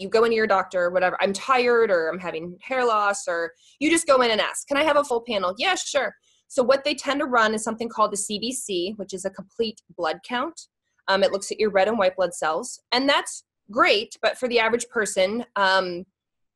you go into your doctor or whatever i'm tired or i'm having hair loss or you just go in and ask can i have a full panel? Yeah sure. So what they tend to run is something called the cbc which is a complete blood count. Um, it looks at your red and white blood cells and that's great but for the average person um,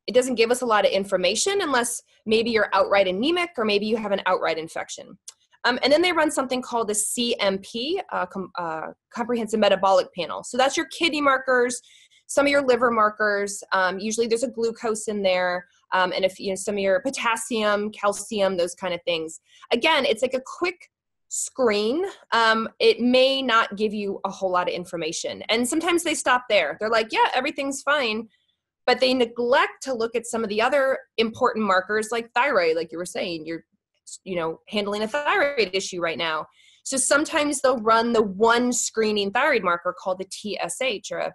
it doesn't give us a lot of information unless maybe you're outright anemic or maybe you have an outright infection. Um, and then they run something called the cmp uh, com- uh, comprehensive metabolic panel. So that's your kidney markers some of your liver markers. Um, usually there's a glucose in there, um, and if you know some of your potassium, calcium, those kind of things. Again, it's like a quick screen. Um, it may not give you a whole lot of information, and sometimes they stop there. They're like, "Yeah, everything's fine." But they neglect to look at some of the other important markers like thyroid, like you were saying. You're, you know, handling a thyroid issue right now. So sometimes they'll run the one screening thyroid marker called the TSH or a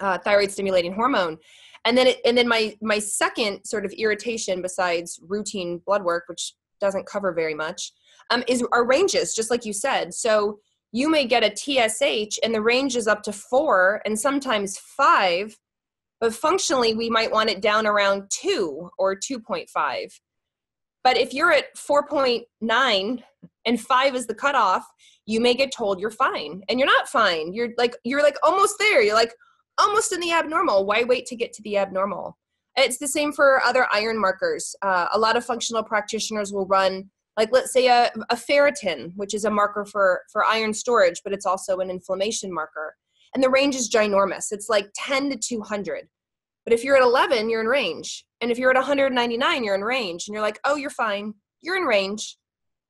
uh, thyroid stimulating hormone. And then it, and then my my second sort of irritation besides routine blood work which doesn't cover very much um, is our ranges just like you said. So you may get a tsh and the range is up to four and sometimes five but functionally we might want it down around two or 2.5 but if you're at 4.9 and five is the cutoff you may get told you're fine. And you're not fine. You're like you're like almost there. You're like almost in the abnormal. Why wait to get to the abnormal? It's the same for other iron markers. Uh, a lot of functional practitioners will run, like let's say a, a ferritin, which is a marker for, for iron storage, but it's also an inflammation marker. And the range is ginormous. It's like 10 to 200. But if you're at 11, you're in range. And if you're at 199, you're in range. And you're like, oh, you're fine. You're in range.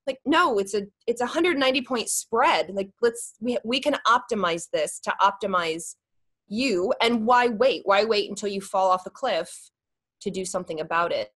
Like, no, it's a it's a 190 point spread. Like, let's we we can optimize this to optimize you and why wait? Why wait until you fall off the cliff to do something about it